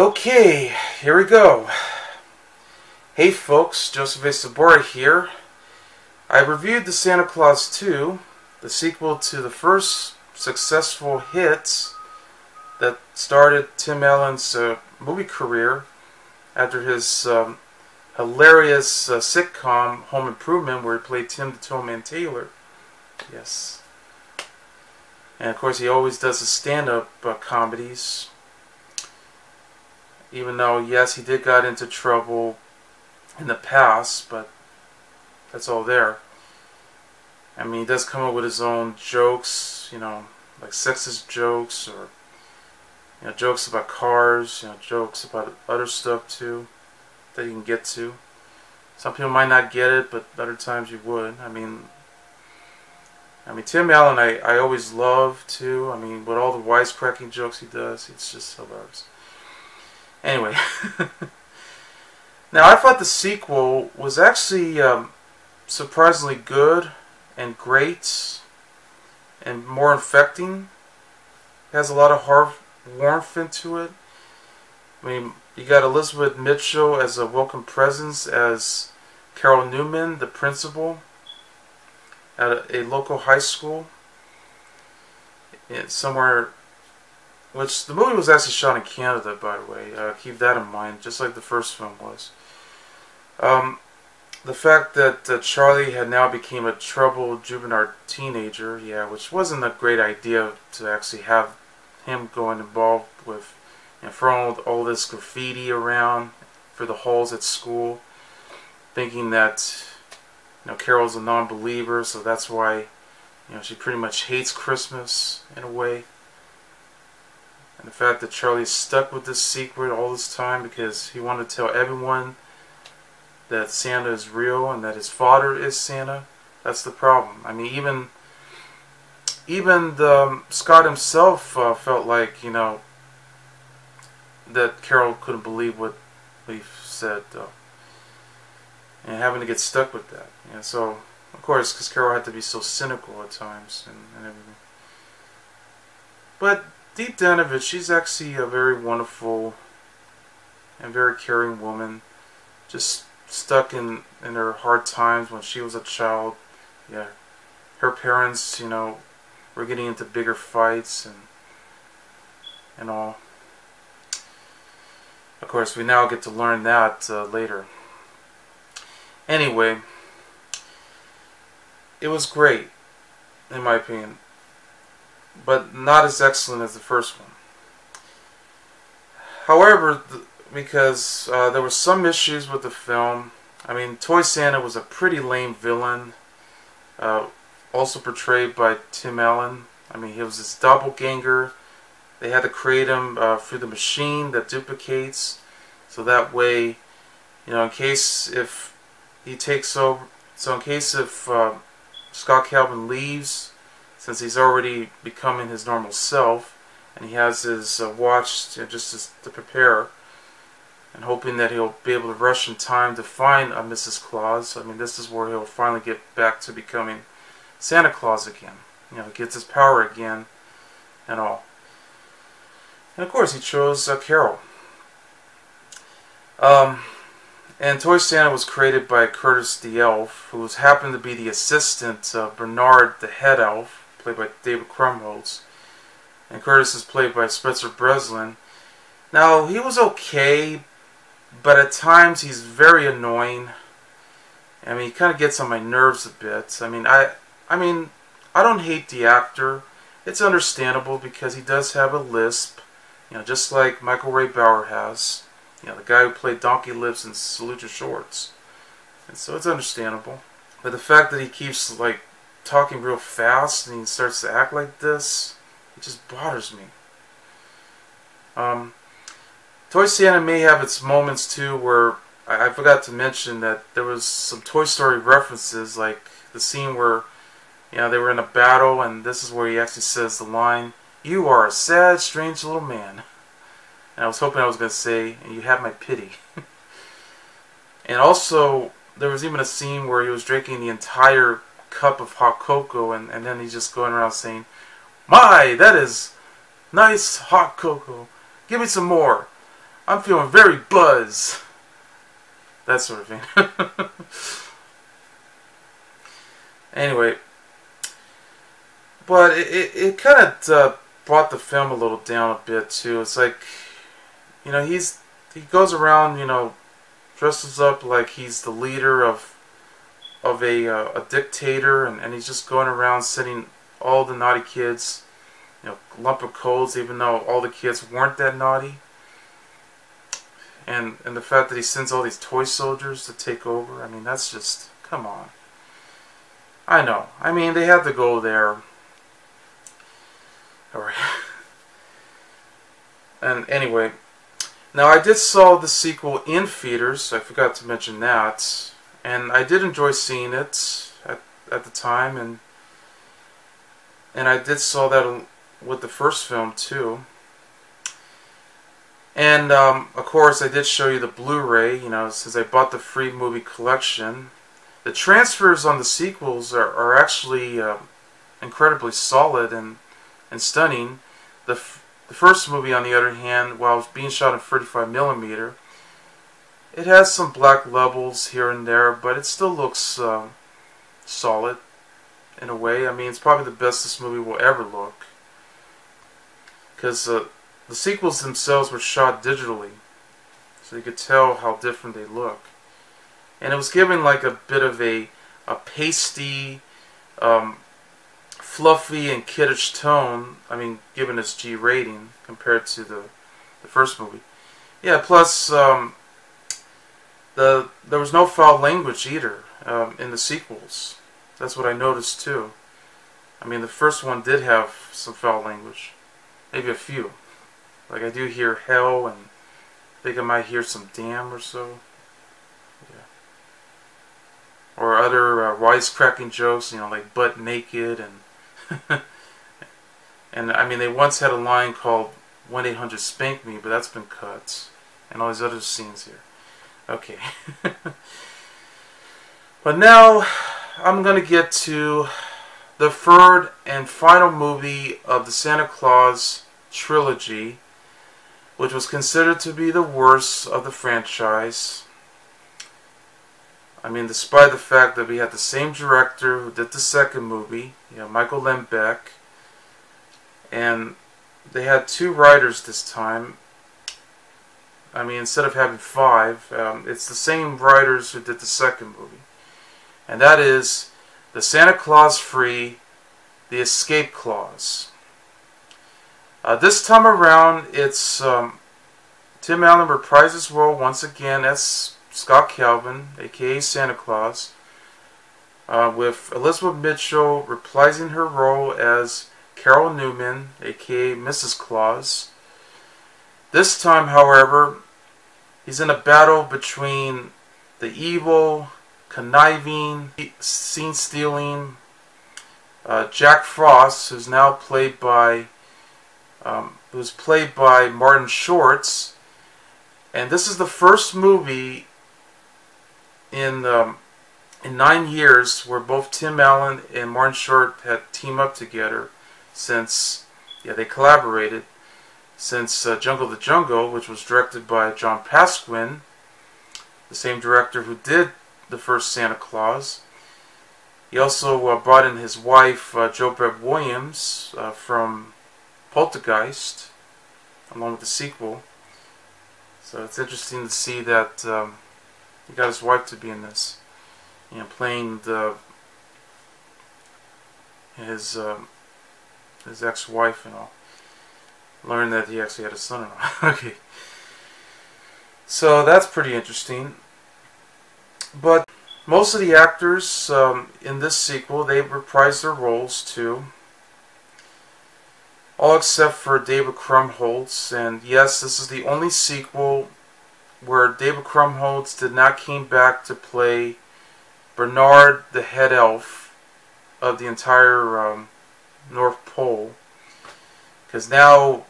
Okay, here we go. Hey folks, Joseph A. Sobora here. I reviewed the Santa Clause 2, the sequel to the first successful hit that started Tim Allen's uh, movie career after his um, hilarious uh, sitcom Home Improvement where he played Tim the Toolman Taylor. Yes. And of course he always does his stand-up uh, comedies even though, yes, he did got into trouble in the past, but that's all there. I mean, he does come up with his own jokes, you know, like sexist jokes or, you know, jokes about cars, you know, jokes about other stuff too that you can get to. Some people might not get it, but other times you would. I mean, I mean, Tim Allen, I, I always love too. I mean, with all the wisecracking jokes he does, it's just hilarious. Anyway. now, I thought the sequel was actually um, surprisingly good and great and more infecting. It has a lot of heart warmth into it. I mean, you got Elizabeth Mitchell as a welcome presence as Carol Newman, the principal at a, a local high school. Somewhere which the movie was actually shot in Canada, by the way. Uh, keep that in mind, just like the first film was. Um, the fact that uh, Charlie had now become a troubled juvenile teenager, yeah, which wasn't a great idea to actually have him going involved with and throwing all this graffiti around for the halls at school, thinking that you know Carol's a non-believer, so that's why you know she pretty much hates Christmas in a way. And the fact that Charlie stuck with this secret all this time because he wanted to tell everyone that Santa is real and that his father is Santa. That's the problem. I mean, even even the, um, Scott himself uh, felt like you know that Carol couldn't believe what he said, uh, and having to get stuck with that. And so, of course, because Carol had to be so cynical at times and, and everything. But deep down of it, she's actually a very wonderful and very caring woman. Just stuck in, in her hard times when she was a child. Yeah, her parents, you know, were getting into bigger fights and and all. Of course, we now get to learn that uh, later. Anyway, it was great, in my opinion but not as excellent as the first one. However, because uh, there were some issues with the film, I mean, Toy Santa was a pretty lame villain, uh, also portrayed by Tim Allen. I mean, he was this doppelganger. They had to create him uh, through the machine that duplicates, so that way, you know, in case if he takes over, so in case if uh, Scott Calvin leaves, since he's already becoming his normal self and he has his uh, watch to, just to, prepare and hoping that he'll be able to rush in time to find a Mrs. Claus. I mean, this is where he'll finally get back to becoming Santa Claus again. You know, gets his power again and all. And of course, he chose uh, Carol. Um, and Toy Santa was created by Curtis the Elf, who happened to be the assistant of Bernard the Head Elf played by David Krumholtz. And Curtis is played by Spencer Breslin. Now, he was okay, but at times he's very annoying. I mean, he kind of gets on my nerves a bit. I mean, I, I mean, I don't hate the actor. It's understandable because he does have a lisp, you know, just like Michael Ray Bower has. You know, the guy who played Donkey Lips in Salute Your Shorts. And so it's understandable. But the fact that he keeps, like, talking real fast and he starts to act like this, it just bothers me. Um, Toy Santa may have its moments too where I, I forgot to mention that there was some Toy Story references, like the scene where you know they were in a battle, and this is where he actually says the line, "You are a sad, strange little man." And I was hoping I was going to say, "And you have my pity." and also, there was even a scene where he was drinking the entire cup of hot cocoa and, and then he's just going around saying, My, that is nice hot cocoa. Give me some more. I'm feeling very buzz. That sort of thing. anyway, but it, it, it kind of uh, brought the film a little down a bit too. It's like, you know, he's he goes around, you know, dresses up like he's the leader of of a uh, a dictator, and, and he's just going around sending all the naughty kids, you know, lump of coals, even though all the kids weren't that naughty. And and the fact that he sends all these toy soldiers to take over, I mean, that's just come on. I know. I mean, they had to go there. Alright. and anyway, now I did saw the sequel in theaters. I forgot to mention that, and I did enjoy seeing it at at the time, and and I did saw that with the first film too. And um, of course, I did show you the Blu-ray. You know, since I bought the free movie collection, the transfers on the sequels are, are actually uh, incredibly solid and and stunning. The the first movie, on the other hand, while being shot in 35 millimeter, it has some black levels here and there, but it still looks uh, solid in a way. I mean, it's probably the best this movie will ever look. Because uh, the sequels themselves were shot digitally, so you could tell how different they look. And it was given like a bit of a, a pasty, um, fluffy and kiddish tone. I mean, given its G rating compared to the, the first movie. Yeah, plus um, the there was no foul language either um, in the sequels. That's what I noticed too. I mean, the first one did have some foul language, maybe a few. Like I do hear hell, and I think I might hear some damn or so. Yeah. Or other uh, wisecracking jokes, you know, like butt naked and. and I mean, they once had a line called 1 800 Spank Me, but that's been cut. And all these other scenes here. Okay. but now I'm going to get to the third and final movie of the Santa Clause trilogy, which was considered to be the worst of the franchise. I mean, despite the fact that we had the same director who did the second movie, you know, Michael Lembeck, and they had two writers this time. I mean, instead of having five, um, it's the same writers who did the second movie and that is the Santa Claus free, the escape clause. Uh, this time around, it's um, Tim Allen reprises his role once again as Scott Calvin, aka Santa Claus, uh, with Elizabeth Mitchell reprising her role as Carol Newman, aka Mrs. Claus. This time, however, he's in a battle between the evil conniving, scene stealing. Uh, Jack Frost, who's now played by, um, who's played by Martin Shorts, and this is the first movie in um, in nine years where both Tim Allen and Martin Short had teamed up together since yeah they collaborated since uh, Jungle the Jungle, which was directed by John Pasquin, the same director who did the first Santa Clause. He also uh, brought in his wife, uh, JoBeth Williams, uh, from Poltergeist, along with the sequel. So it's interesting to see that um, he got his wife to be in this, you know, playing the his um, his ex-wife and all. Learned that he actually had a son-in-law. okay. So that's pretty interesting. But most of the actors um, in this sequel, they reprised their roles too. All except for David Krumholtz. And yes, this is the only sequel where David Krumholtz did not came back to play Bernard the head elf of the entire um, North Pole. Because now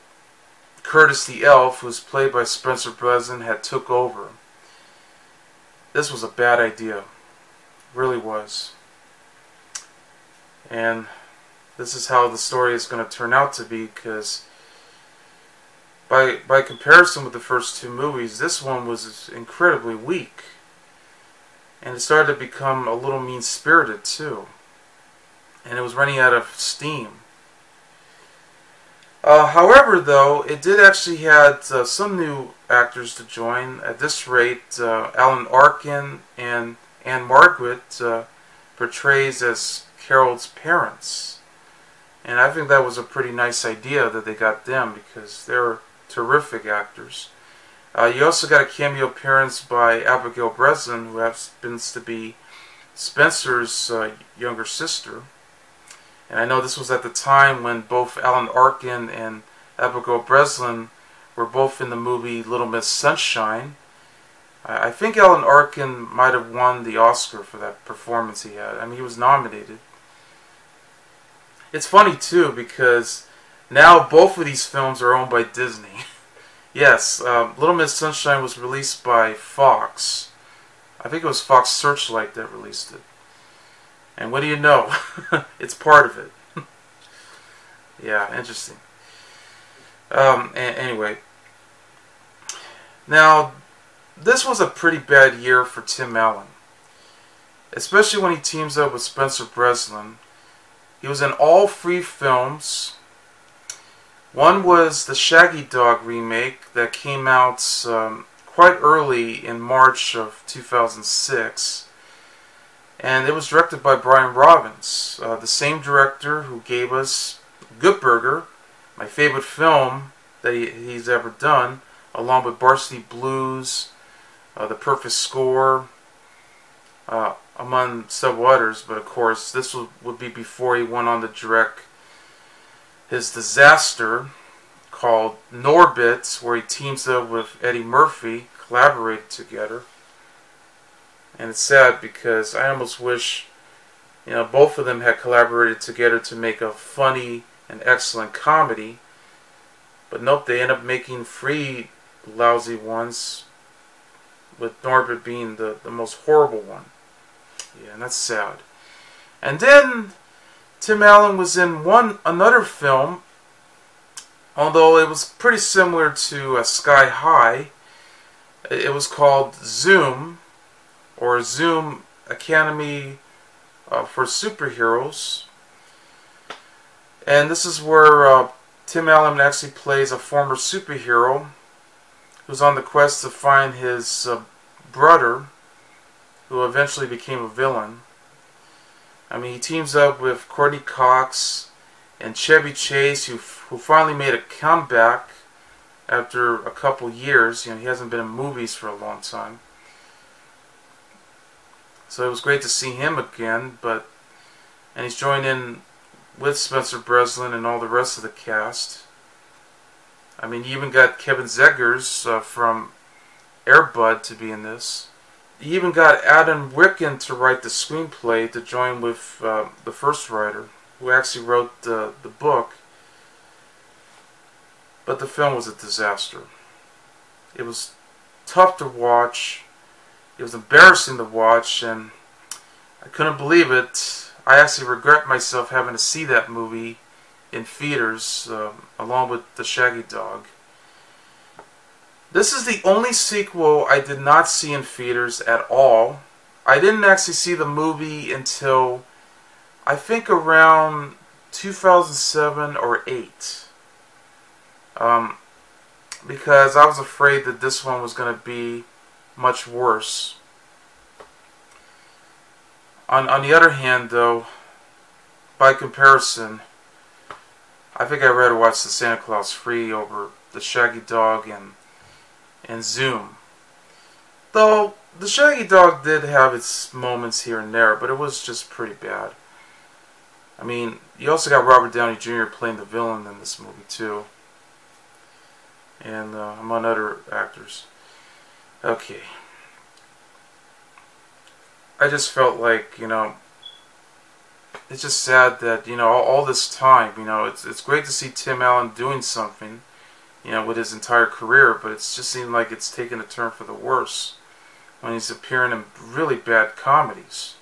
Curtis the elf, who was played by Spencer Breslin, had took over. This was a bad idea. really was. And this is how the story is going to turn out to be because by by comparison with the first two movies, this one was incredibly weak. And it started to become a little mean spirited too. And it was running out of steam. Uh, however, though, it did actually had uh, some new actors to join. At this rate, uh, Alan Arkin and Ann-Margret uh, portrays as Carol's parents. And I think that was a pretty nice idea that they got them because they're terrific actors. Uh, you also got a cameo appearance by Abigail Breslin, who happens to be Spencer's uh, younger sister. And I know this was at the time when both Alan Arkin and Abigail Breslin were both in the movie Little Miss Sunshine. I think Alan Arkin might have won the Oscar for that performance he had. I mean, he was nominated. It's funny, too, because now both of these films are owned by Disney. yes, um, Little Miss Sunshine was released by Fox. I think it was Fox Searchlight that released it. And what do you know? it's part of it. yeah, interesting. Um, anyway. Now, this was a pretty bad year for Tim Allen. Especially when he teams up with Spencer Breslin. He was in all three films. One was the Shaggy Dog remake that came out um, quite early in March of 2006 and it was directed by Brian Robbins, uh, the same director who gave us Good Burger, my favorite film that he, he's ever done, along with Varsity Blues, uh, The Perfect Score, uh, among several others. But of course, this would, would be before he went on to direct his disaster called Norbit, where he teams up with Eddie Murphy, collaborated together. And it's sad because I almost wish, you know, both of them had collaborated together to make a funny and excellent comedy. But nope, they end up making three lousy ones, with Norbit being the, the most horrible one. Yeah, and that's sad. And then Tim Allen was in one another film, although it was pretty similar to uh, Sky High. It was called Zoom, or Zoom Academy uh, for Superheroes. And this is where uh, Tim Allen actually plays a former superhero who's on the quest to find his uh, brother, who eventually became a villain. I mean, he teams up with Courteney Cox and Chevy Chase, who, who finally made a comeback after a couple years. You know, he hasn't been in movies for a long time. So it was great to see him again, but and he's joined in with Spencer Breslin and all the rest of the cast. I mean, you even got Kevin Zegers uh, from Airbud to be in this. You even got Adam Wicken to write the screenplay to join with uh, the first writer, who actually wrote the, the book. But the film was a disaster. It was tough to watch it was embarrassing to watch, and I couldn't believe it. I actually regret myself having to see that movie in theaters um, along with The Shaggy Dog. This is the only sequel I did not see in theaters at all. I didn't actually see the movie until I think around 2007 or 8. Um, because I was afraid that this one was going to be much worse. On, on the other hand, though, by comparison, I think I'd rather watch the Santa Claus Free over the Shaggy Dog and and Zoom. Though the Shaggy Dog did have its moments here and there, but it was just pretty bad. I mean, you also got Robert Downey Jr. playing the villain in this movie too, and uh, among other actors. Okay. I just felt like, you know, it's just sad that, you know, all, all, this time, you know, it's, it's great to see Tim Allen doing something, you know, with his entire career, but it's just seemed like it's taken a turn for the worse when he's appearing in really bad comedies.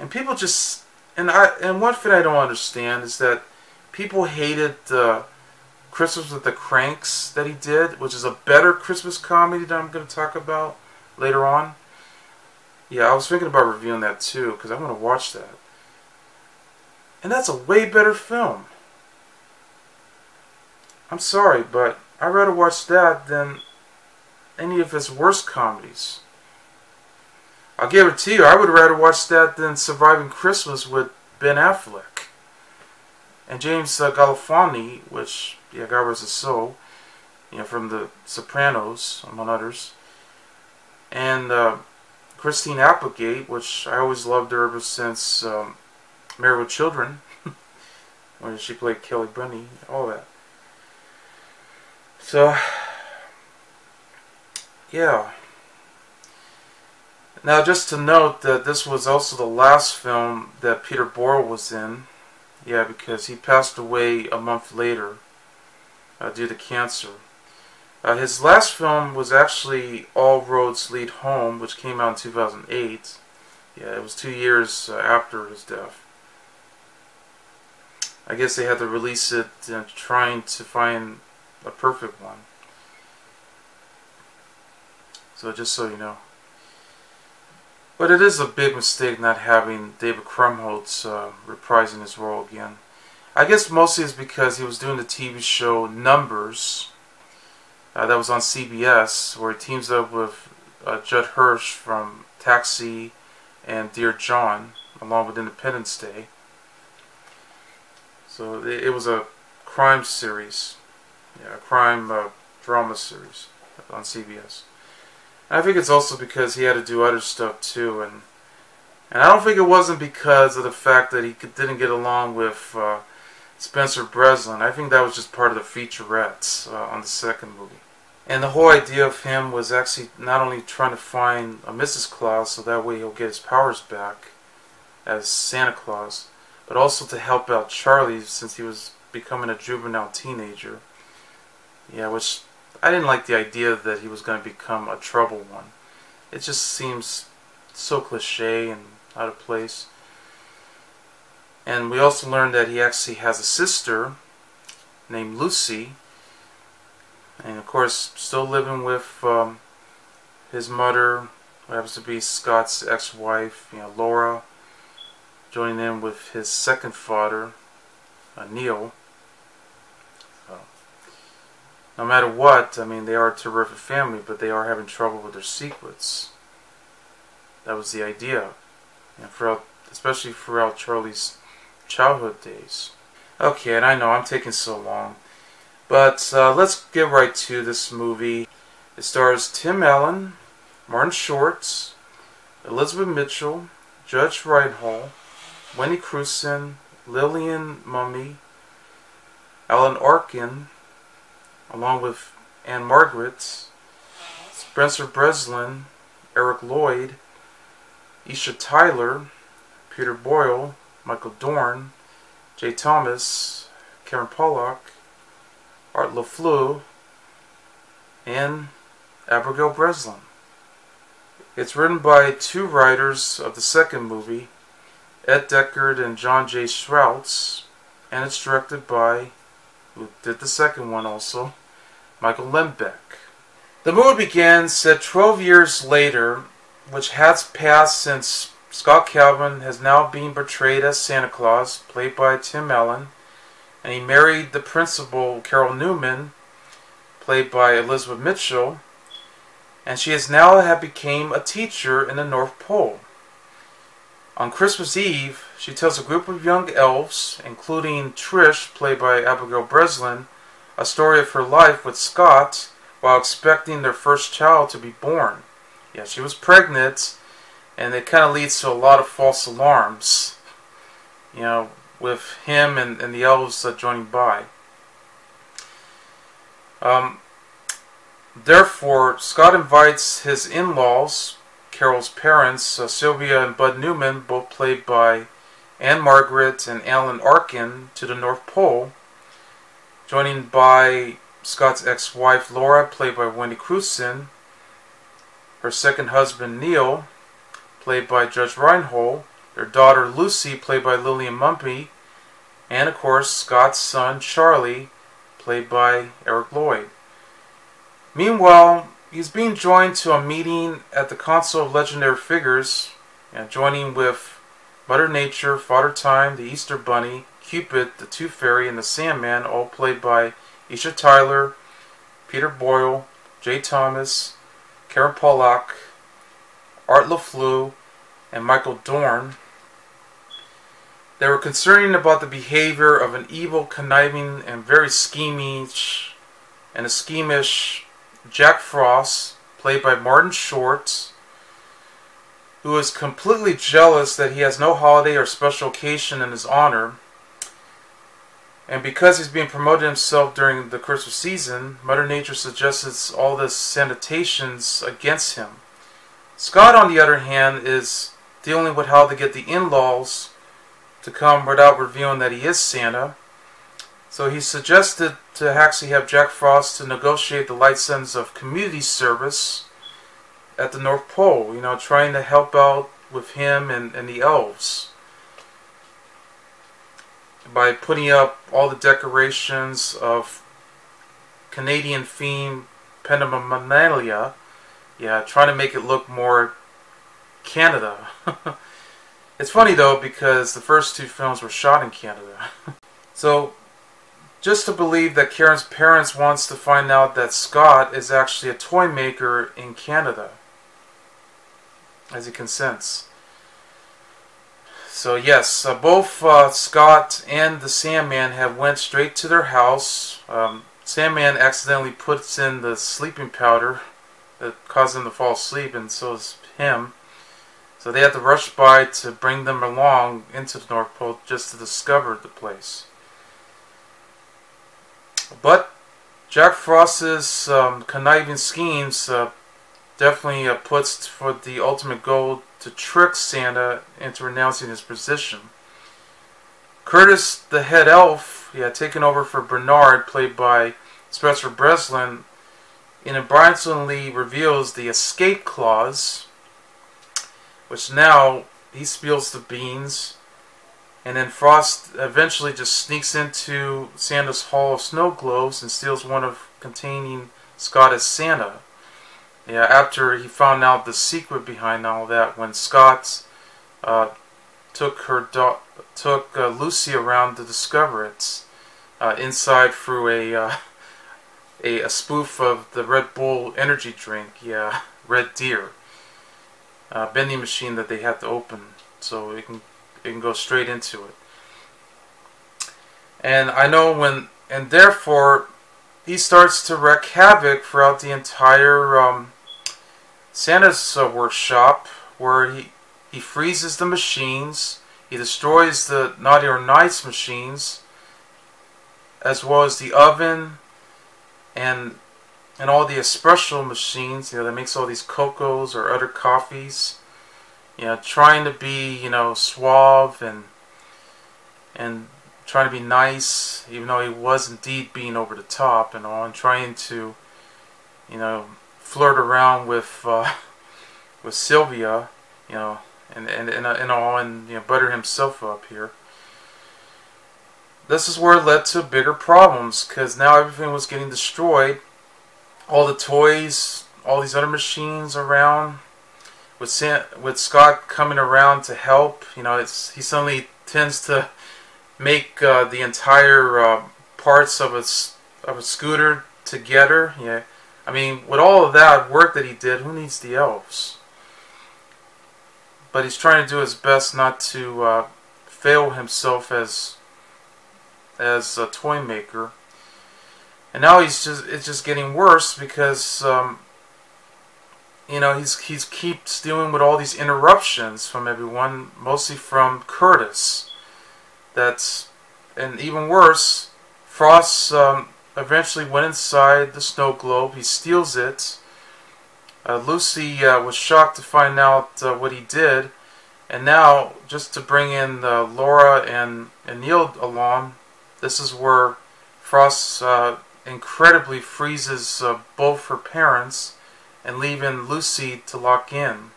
And people just, and I, and one thing I don't understand is that people hated the, Christmas with the Kranks that he did, which is a better Christmas comedy that I'm going to talk about later on. Yeah, I was thinking about reviewing that too because I want to watch that. And that's a way better film. I'm sorry, but I'd rather watch that than any of his worst comedies. I'll give it to you, I would rather watch that than Surviving Christmas with Ben Affleck. And James uh, Gandolfini, which, his soul, you know, from The Sopranos, among others. And uh, Christine Applegate, which I always loved her ever since um, Married with Children, when she played Kelly Bundy, all that. So, yeah. Now, just to note that this was also the last film that Peter Boyle was in. Yeah, because he passed away a month later uh, due to cancer. Uh, his last film was actually All Roads Lead Home, which came out in 2008. Yeah, it was two years uh, after his death. I guess they had to release it uh, trying to find a perfect one. So just so you know. But it is a big mistake not having David Krumholtz uh, reprising his role again. I guess mostly it's because he was doing the TV show Numbers uh, that was on CBS where he teams up with uh, Judd Hirsch from Taxi and Dear John along with Independence Day. So it, it was a crime series yeah, a crime uh, drama series on CBS. And I think it's also because he had to do other stuff too, and and I don't think it wasn't because of the fact that he didn't get along with uh, Spencer Breslin. I think that was just part of the featurettes uh, on the second movie. And the whole idea of him was actually not only trying to find a Mrs. Claus so that way he'll get his powers back as Santa Claus, but also to help out Charlie since he was becoming a juvenile teenager. Yeah, which I didn't like the idea that he was going to become a trouble one. It just seems so cliche and out of place. And we also learned that he actually has a sister named Lucy. And of course, still living with um, his mother, who happens to be Scott's ex-wife, you know, Laura, joining in with his second father, uh, Neil no matter what, I mean, they are a terrific family, but they are having trouble with their secrets. That was the idea, and throughout, especially throughout Charlie's childhood days. Okay, and I know I'm taking so long, but uh, let's get right to this movie. It stars Tim Allen, Martin Short, Elizabeth Mitchell, Judge Reinhold, Wendy Crewson, Lillian Mumy, Alan Arkin, along with Ann-Margret, Spencer Breslin, Eric Lloyd, Aisha Tyler, Peter Boyle, Michael Dorn, Jay Thomas, Karen Pollak, Art LaFleur, and Abigail Breslin. It's written by two writers of the second movie, Ed Decter and John J. Strauss, and it's directed by, who did the second one also, Michael Lembeck. The movie begins set 12 years later, which has passed since Scott Calvin has now been portrayed as Santa Claus, played by Tim Allen, and he married the principal, Carol Newman, played by Elizabeth Mitchell, and she has now have become a teacher in the North Pole. On Christmas Eve, she tells a group of young elves, including Trish, played by Abigail Breslin, a story of her life with Scott while expecting their first child to be born. Yeah, she was pregnant, and it kind of leads to a lot of false alarms, you know, with him and, and the elves joining by. Um, therefore, Scott invites his in laws, Carol's parents, uh, Sylvia and Bud Newman, both played by Ann-Margret and Alan Arkin, to the North Pole joining by Scott's ex-wife Laura, played by Wendy Crewson, her second husband Neil, played by Judge Reinhold, their daughter Lucy, played by Lillian Mumy, and of course Scott's son Charlie, played by Eric Lloyd. Meanwhile, he's being joined to a meeting at the Council of Legendary Figures, and joining with Mother Nature, Father Time, the Easter Bunny, Cupid, the Tooth Fairy, and the Sandman, all played by Aisha Tyler, Peter Boyle, Jay Thomas, Karen Pollak, Art LaFleur, and Michael Dorn. They were concerned about the behavior of an evil, conniving, and very schemish and a schemish Jack Frost, played by Martin Short, who is completely jealous that he has no holiday or special occasion in his honor. And because he's being promoted himself during the Christmas season, Mother Nature suggests all the sanitations against him. Scott, on the other hand, is dealing with how to get the in-laws to come without revealing that he is Santa. So he suggested to actually have Jack Frost to negotiate the light sentence of community service at the North Pole, you know, trying to help out with him and, and the elves by putting up all the decorations of Canadian theme Penaminalia. Yeah, trying to make it look more Canada. it's funny though because the first two films were shot in Canada. so just to believe that Karen's parents wants to find out that Scott is actually a toy maker in Canada as he consents. So yes, uh, both uh, Scott and the Sandman have went straight to their house. Um, Sandman accidentally puts in the sleeping powder that caused him to fall asleep, and so is him. So they had to rush by to bring them along into the North Pole just to discover the place. But Jack Frost's um, conniving schemes uh, definitely uh, puts for the ultimate goal to trick Santa into renouncing his position. Curtis, the head elf, yeah, taken over for Bernard, played by Spencer Breslin, inadvertently reveals the escape clause, which now he spills the beans, and then Frost eventually just sneaks into Santa's Hall of Snow Globes and steals one of containing Scott as Santa. Yeah, after he found out the secret behind all that, when Scott uh, took her took uh, Lucy around to discover it uh, inside through a, uh, a a spoof of the Red Bull energy drink, yeah, Red Deer, uh, vending machine that they had to open so it can it can go straight into it. And I know when and therefore he starts to wreak havoc throughout the entire um, Santa's uh, workshop, where he he freezes the machines, he destroys the Naughty or Nice machines, as well as the oven, and and all the espresso machines, you know, that makes all these cocos or other coffees. You know, trying to be, you know, suave and and trying to be nice, even though he was indeed being over the top and all, and trying to, you know, flirt around with uh, with Sylvia, you know, and and and, and all, and you know, butter himself up here. This is where it led to bigger problems because now everything was getting destroyed. All the toys, all these other machines around, with Sam, with Scott coming around to help, you know, it's he suddenly tends to make uh, the entire uh, parts of a of a scooter together. Yeah, I mean, with all of that work that he did, who needs the elves? But he's trying to do his best not to uh, fail himself as as a toy maker. And now he's just it's just getting worse because um, you know he's he's keeps dealing with all these interruptions from everyone, mostly from Curtis. That's and even worse Frost um, eventually went inside the snow globe. He steals it. Uh, Lucy uh, was shocked to find out uh, what he did. And now just to bring in uh, Laura and, and Neil along this is where Frost uh, incredibly freezes uh, both her parents and leaving Lucy to lock in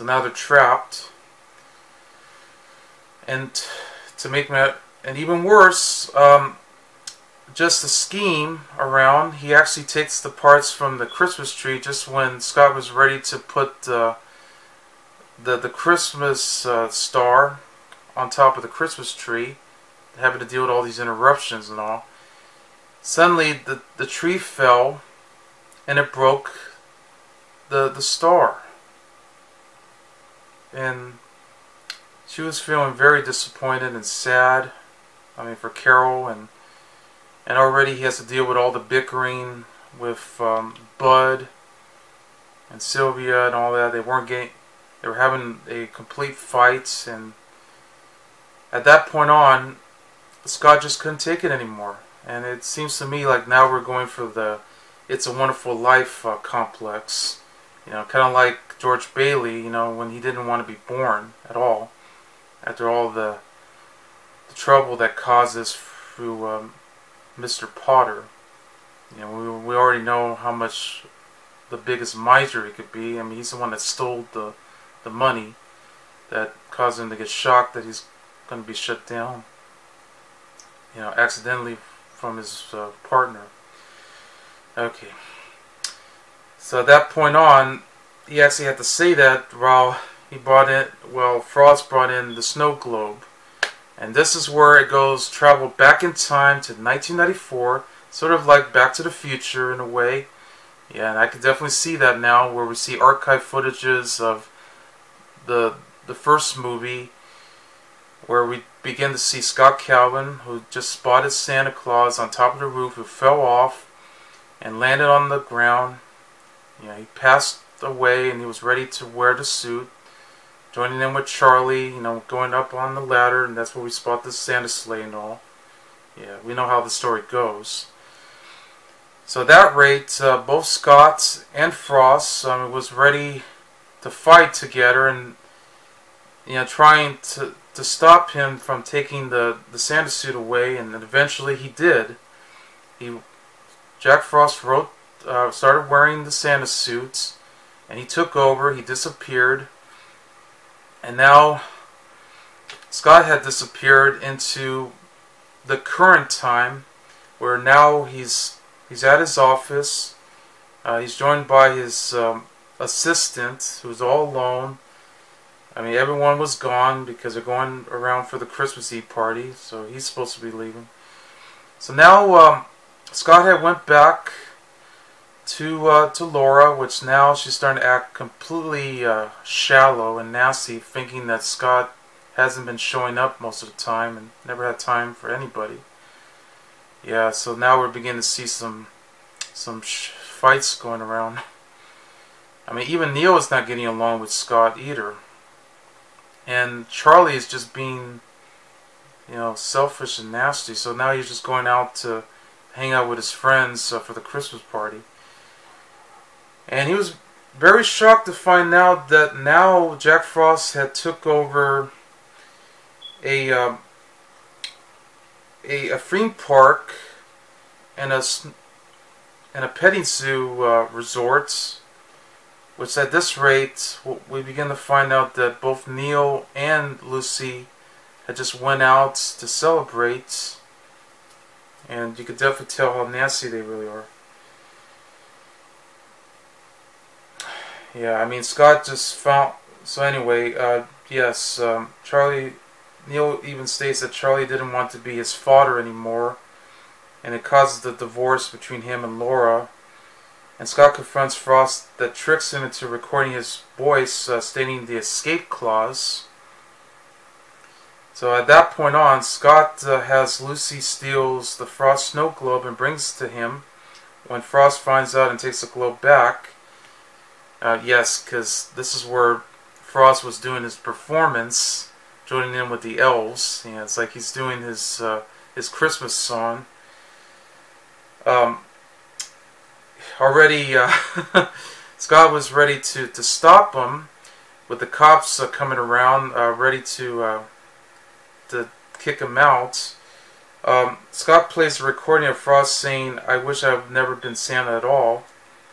so now they're trapped and to make that and even worse, um, just the scheme around. He actually takes the parts from the Christmas tree just when Scott was ready to put uh, the the Christmas uh, star on top of the Christmas tree, having to deal with all these interruptions and all. Suddenly, the the tree fell, and it broke the the star, and she was feeling very disappointed and sad. I mean, for Carol and and already he has to deal with all the bickering with um, Bud and Sylvia and all that. They weren't getting, they were having a complete fight, and at that point on, Scott just couldn't take it anymore. And it seems to me like now we're going for the "It's a Wonderful Life" uh, complex. You know, kind of like George Bailey. You know, when he didn't want to be born at all, after all the the trouble that causes through um, Mr. Potter. You know, we, we already know how much the biggest miser he could be. I mean, he's the one that stole the, the money that caused him to get shocked that he's going to be shut down, you know, accidentally from his uh, partner. Okay. So at that point on, he actually had to say that while he brought in, well, Frost brought in the snow globe. And this is where it goes travel back in time to 1994, sort of like Back to the Future in a way. Yeah, and I can definitely see that now, where we see archive footages of the the first movie, where we begin to see Scott Calvin, who just spotted Santa Claus on top of the roof, who fell off and landed on the ground. Yeah, he passed away, and he was ready to wear the suit joining in with Charlie, you know, going up on the ladder, and that's where we spot the Santa sleigh and all. Yeah, we know how the story goes. So at that rate, uh, both Scott and Frost um, was ready to fight together and, you know, trying to, to stop him from taking the, the Santa suit away, and then eventually he did. He, Jack Frost wrote, uh, started wearing the Santa suits, and he took over, he disappeared, and now Scott had disappeared into the current time where now he's he's at his office. Uh, he's joined by his um, assistant who's all alone. I mean, everyone was gone because they're going around for the Christmas Eve party, so he's supposed to be leaving. So now um, Scott had went back to uh, to Laura, which now she's starting to act completely uh, shallow and nasty, thinking that Scott hasn't been showing up most of the time and never had time for anybody. Yeah, so now we're beginning to see some some fights going around. I mean, even Neil is not getting along with Scott either, and Charlie is just being, you know, selfish and nasty. So now he's just going out to hang out with his friends uh, for the Christmas party. And he was very shocked to find out that now Jack Frost had took over a uh, a, a theme park and a and a petting zoo uh, resorts, which at this rate we begin to find out that both Neil and Lucy had just went out to celebrate, and you could definitely tell how nasty they really are. Yeah, I mean Scott just found. So anyway, uh, yes, um, Charlie. Neil even states that Charlie didn't want to be his father anymore, and it causes the divorce between him and Laura. And Scott confronts Frost that tricks him into recording his voice, uh, stating the escape clause. So at that point on, Scott uh, has Lucy steals the Frost snow globe and brings it to him. When Frost finds out and takes the globe back, uh, yes, because this is where Frost was doing his performance, joining in with the elves. You know, it's like he's doing his uh, his Christmas song. Um, already, uh, Scott was ready to, to stop him, with the cops uh, coming around, uh, ready to uh, to kick him out. Um, Scott plays a recording of Frost saying, "I wish I'd never been Santa at all."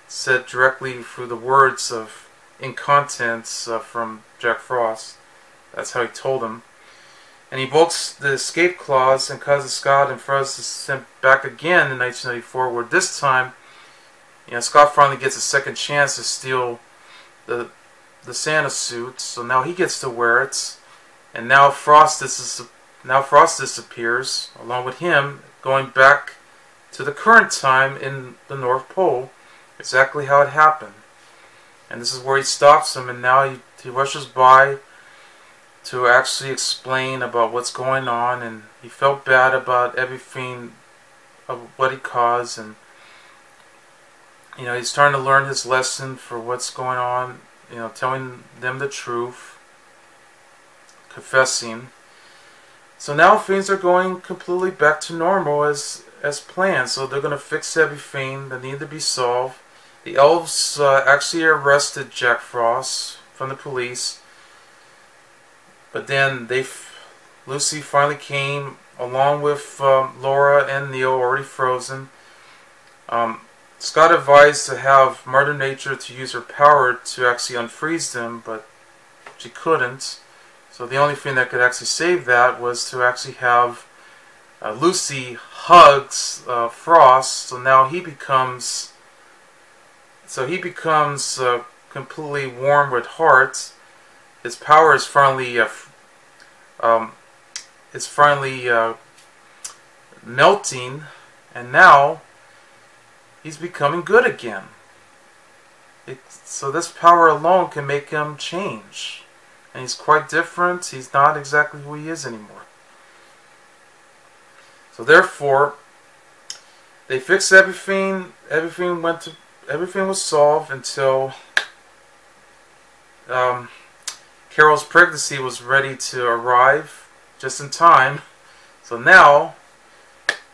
said directly through the words of in contents uh, from Jack Frost. That's how he told him. and he invokes the escape clause and causes Scott and Frost to sent back again in 1994, where this time, you know, Scott finally gets a second chance to steal the the Santa suit, so now he gets to wear it, and now Frost dis- now Frost disappears along with him, going back to the current time in the North Pole, exactly how it happened. And this is where he stops him, and now he, he rushes by to actually explain about what's going on, and he felt bad about everything of what he caused, and you know he's trying to learn his lesson for what's going on. You know, telling them the truth, confessing. So now things are going completely back to normal as as planned. So they're gonna fix everything that need to be solved. The elves uh, actually arrested Jack Frost from the police but then they, Lucy finally came along with um, Laura and Neil already frozen. Um, Scott advised to have Mother Nature to use her power to actually unfreeze them, but she couldn't. So the only thing that could actually save that was to actually have uh, Lucy hugs uh, Frost. So now he becomes, so he becomes uh, completely warm with heart. His power is finally uh, um, is finally uh, melting, and now he's becoming good again. It, so this power alone can make him change. And he's quite different. He's not exactly who he is anymore. So therefore, they fixed everything. Everything went to everything was solved until um, Carol's pregnancy was ready to arrive just in time. So now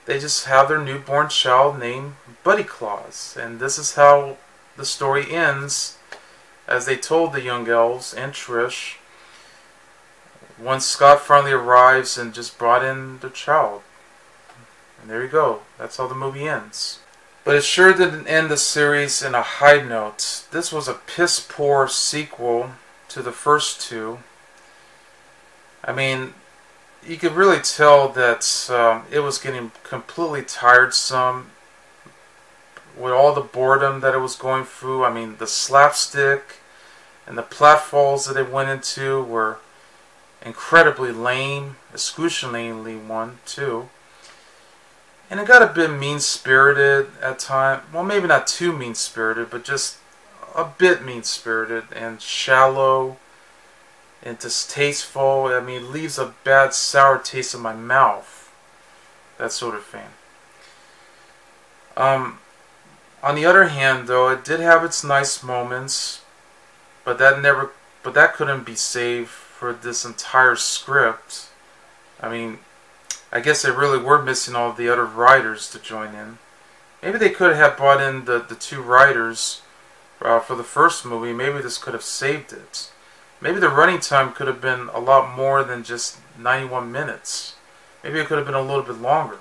they just have their newborn child named Buddy Claus. And this is how the story ends as they told the young elves and Trish once Scott finally arrives and just brought in the child. And there you go. That's how the movie ends. But it sure didn't end the series in a high note. This was a piss poor sequel to the first two. I mean, you could really tell that um, it was getting completely tiresome with all the boredom that it was going through. I mean, the slapstick and the platfalls that it went into were incredibly lame, excruciatingly one too. And it got a bit mean-spirited at times. Well, maybe not too mean-spirited, but just a bit mean spirited and shallow and distasteful. I mean, leaves a bad sour taste in my mouth. That sort of thing. Um, on the other hand, though, it did have its nice moments, but that never, but that couldn't be saved for this entire script. I mean, I guess they really were missing all the other writers to join in. Maybe they could have brought in the, the two writers uh, for the first movie, maybe this could have saved it. Maybe the running time could have been a lot more than just 91 minutes. Maybe it could have been a little bit longer.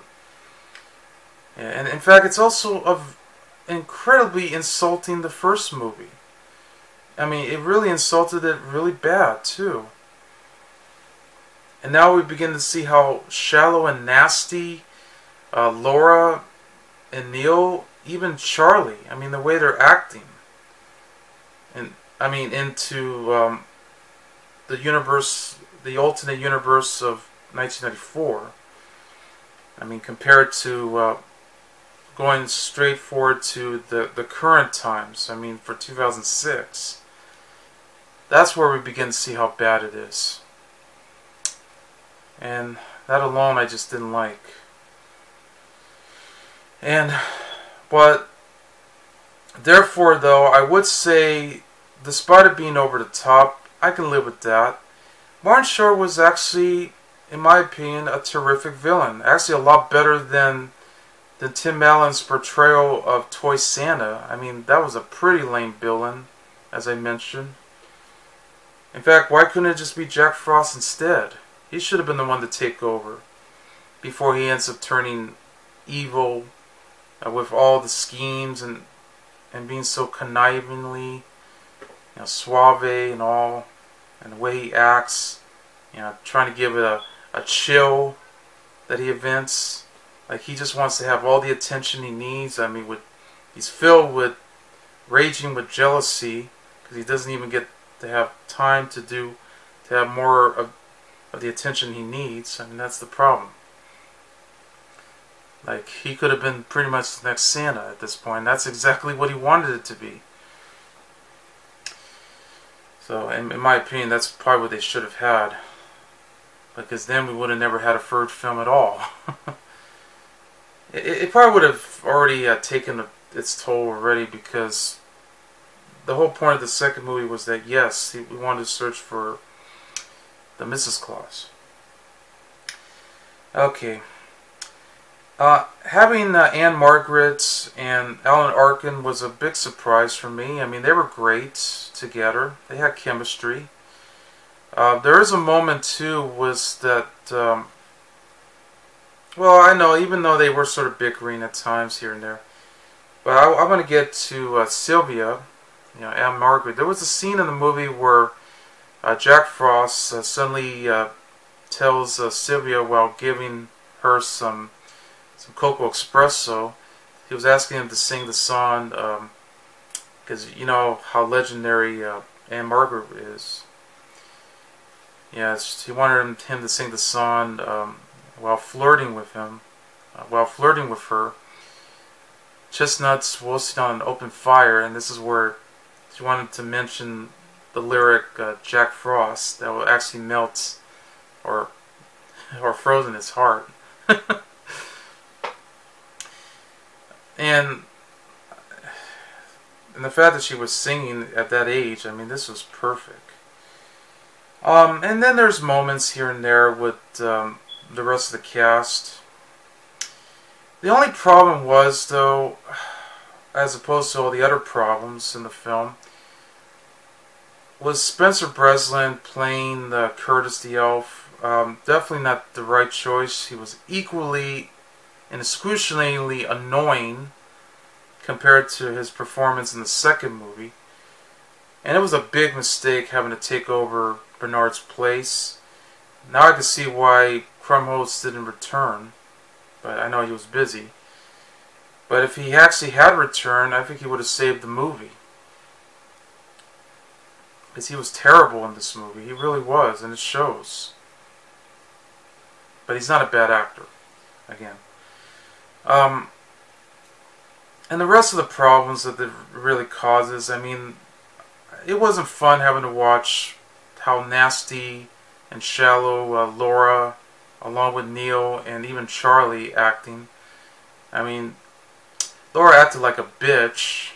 And in fact, it's also of incredibly insulting the first movie. I mean, it really insulted it really bad, too. And now we begin to see how shallow and nasty uh, Laura and Neil, even Charlie, I mean, the way they're acting and I mean into um, the universe, the alternate universe of 1994. I mean, compared to uh, going straight forward to the the current times. I mean, for 2006. That's where we begin to see how bad it is. And that alone I just didn't like. And, but Therefore, though, I would say, despite it being over the top, I can live with that. Martin Short was actually, in my opinion, a terrific villain. Actually, a lot better than than Tim Allen's portrayal of Toy Santa. I mean, that was a pretty lame villain, as I mentioned. In fact, why couldn't it just be Jack Frost instead? He should have been the one to take over before he ends up turning evil uh, with all the schemes and and being so connivingly, you know, suave and all, and the way he acts, you know, trying to give it a, a chill that he events. Like he just wants to have all the attention he needs. I mean, with he's filled with raging with jealousy because he doesn't even get to have time to do to have more of, of the attention he needs. I mean, that's the problem. Like he could have been pretty much the next Santa at this point. That's exactly what he wanted it to be. So, in, in my opinion, that's probably what they should have had. Because then we would have never had a third film at all. it, it, probably would have already uh, taken a, its toll already because the whole point of the second movie was that, yes, we wanted to search for the Mrs. Claus. Okay. Uh, having uh, Ann-Margret and Alan Arkin was a big surprise for me. I mean, they were great together. They had chemistry. Uh, there is a moment too was that um, well I know even though they were sort of bickering at times here and there but I, am going to get to uh, Sylvia you know Ann-Margret there was a scene in the movie where uh, Jack Frost uh, suddenly tells Sylvia while giving her some some Cocoa Espresso he was asking him to sing the song because um, you know how legendary Ann-Margret is yeah, he wanted him, to sing the song um, while flirting with him, uh, while flirting with her. Chestnuts roasting on an open fire, and this is where she wanted to mention the lyric uh, Jack Frost that will actually melt or or frozen his heart. and and the fact that she was singing at that age, I mean, this was perfect. Um, and then there's moments here and there with um, the rest of the cast. The only problem was, though, as opposed to all the other problems in the film, was Spencer Breslin playing the Curtis the Elf. Um, definitely not the right choice. He was equally and excruciatingly annoying compared to his performance in the second movie. And it was a big mistake having to take over Bernard's place. Now I can see why Krumholtz didn't return, but I know he was busy. But if he actually had returned, I think he would have saved the movie. Because he was terrible in this movie. He really was, and it shows. But he's not a bad actor, again. Um, and the rest of the problems that it really causes, I mean, it wasn't fun having to watch how nasty and shallow uh, Laura, along with Neil and even Charlie acting. I mean, Laura acted like a bitch.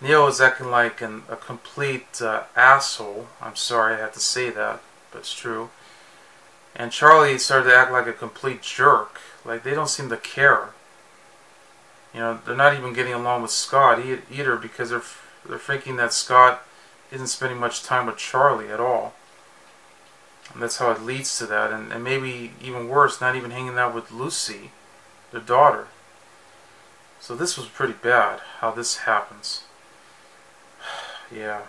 Neil was acting like an, a complete uh, asshole. I'm sorry I had to say that, but it's true. And Charlie started to act like a complete jerk. Like they don't seem to care. You know, they're not even getting along with Scott either because they're they're thinking that Scott isn't spending much time with Charlie at all. And that's how it leads to that. And, and maybe even worse, not even hanging out with Lucy, their daughter. So this was pretty bad, how this happens. yeah.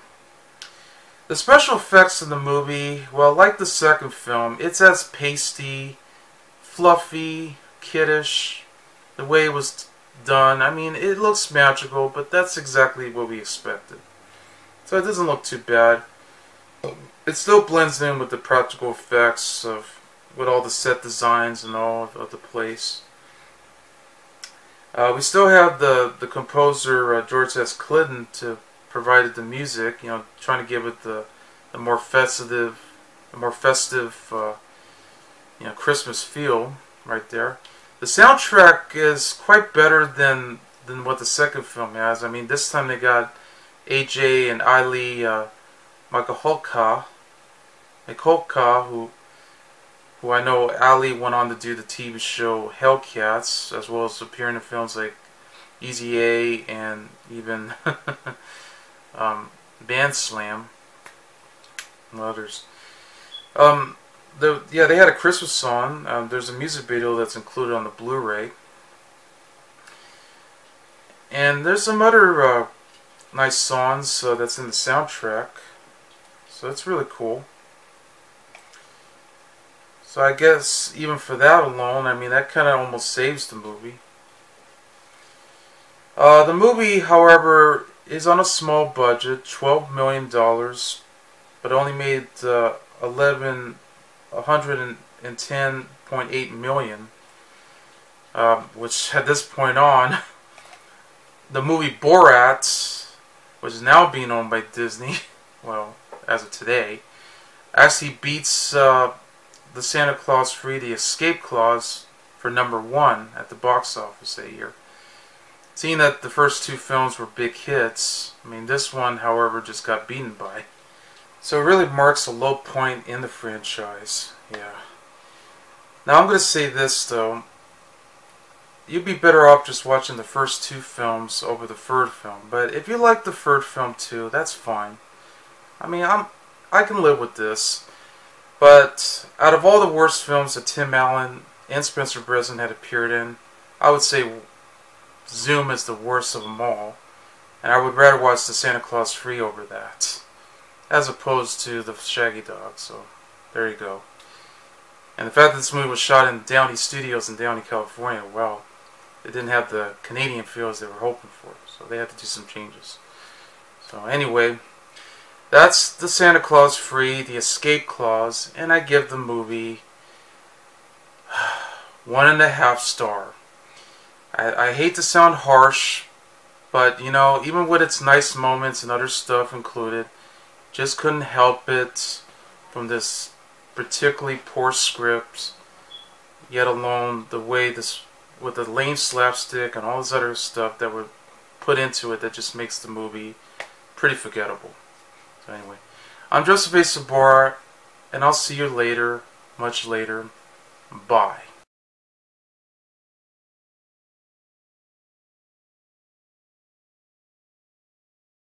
The special effects in the movie, well, like the second film, it's as pasty, fluffy, kiddish, the way it was done. I mean, it looks magical, but that's exactly what we expected. So it doesn't look too bad. It still blends in with the practical effects of with all the set designs and all of, of the place. Uh, we still have the the composer uh, George S. Clinton to provided the music. You know, trying to give it the the more festive, the more festive, uh, you know, Christmas feel right there. The soundtrack is quite better than than what the second film has. I mean, this time they got AJ and Aly uh, Michalka, who who I know Aly went on to do the TV show Hellcats, as well as appearing in films like Easy A and even um, Bandslam and others. Um, the, yeah, they had a Christmas song. Um, there's a music video that's included on the Blu-ray. And there's some other uh, nice songs uh, that's in the soundtrack. So that's really cool. So I guess even for that alone, I mean, that kind of almost saves the movie. Uh, the movie, however, is on a small budget, $12 million, but only made uh, 11, 110.8 million, uh, which at this point on, the movie Borat, which is now being owned by Disney, well, as of today, actually beats uh, the Santa Clause 3 the Escape Clause for number one at the box office that year. Seeing that the first two films were big hits, I mean, this one, however, just got beaten by. So it really marks a low point in the franchise. Yeah. Now I'm going to say this, though. You'd be better off just watching the first two films over the third film. But if you like the third film too, that's fine. I mean, I'm I can live with this. But out of all the worst films that Tim Allen and Spencer Breslin had appeared in, I would say Zoom is the worst of them all. And I would rather watch the Santa Clause 3 over that. As opposed to the Shaggy Dog. So, there you go. And the fact that this movie was shot in Downey Studios in Downey, California, well, it didn't have the Canadian feel as they were hoping for. So they had to do some changes. So anyway, that's the Santa Clause 3, the Escape Clause, and I give the movie one and a half star. I, I hate to sound harsh, but you know, even with its nice moments and other stuff included, just couldn't help it from this particularly poor script, yet alone the way this with the lame slapstick and all this other stuff that were put into it that just makes the movie pretty forgettable. So anyway, I'm Joseph A. Sobora, and I'll see you later, much later. Bye.